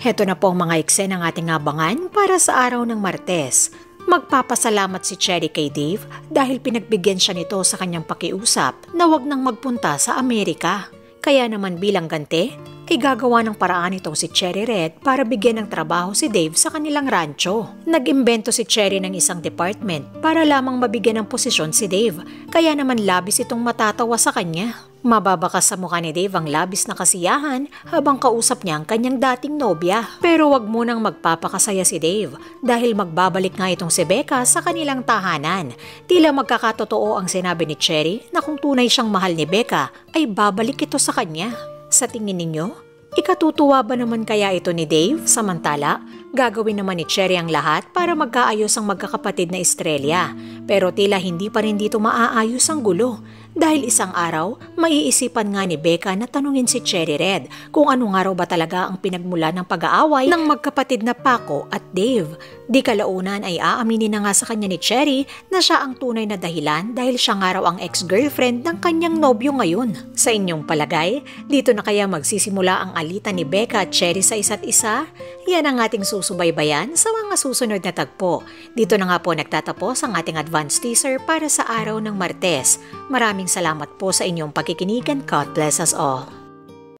Heto na po ang mga eksen ng ating abangan para sa araw ng Martes. Magpapasalamat si Cherry kay Dave dahil pinagbigyan siya nito sa kanyang pakiusap na wag nang magpunta sa Amerika. Kaya naman bilang gante, ay gagawa ng paraan itong si Cherry Red para bigyan ng trabaho si Dave sa kanilang rancho. Nag-imbento si Cherry ng isang department para lamang mabigyan ng posisyon si Dave, kaya naman labis itong matatawa sa kanya. Mababakas sa mukha ni Dave ang labis na kasiyahan habang kausap niya ang kanyang dating nobya. Pero wag munang magpapakasaya si Dave dahil magbabalik nga itong si Becca sa kanilang tahanan. Tila magkakatotoo ang sinabi ni Cherry na kung tunay siyang mahal ni Becca ay babalik ito sa kanya. Sa tingin ninyo, ikatutuwa ba naman kaya ito ni Dave samantala Gagawin naman ni Cherry ang lahat para magkaayos ang magkakapatid na Estrella. Pero tila hindi pa rin dito maaayos ang gulo. Dahil isang araw, maiisipan nga ni Becca na tanungin si Cherry Red kung ano nga raw ba talaga ang pinagmula ng pag-aaway ng magkapatid na Paco at Dave. Di kalaunan ay aaminin na nga sa kanya ni Cherry na siya ang tunay na dahilan dahil siya nga raw ang ex-girlfriend ng kanyang nobyo ngayon. Sa inyong palagay, dito na kaya magsisimula ang alitan ni Becca at Cherry sa isa't isa? Yan ang ating susubaybayan sa mga susunod na tagpo. Dito na nga po nagtatapos ang ating advance teaser para sa araw ng Martes. Maraming salamat po sa inyong pagkikinigan. God bless us all.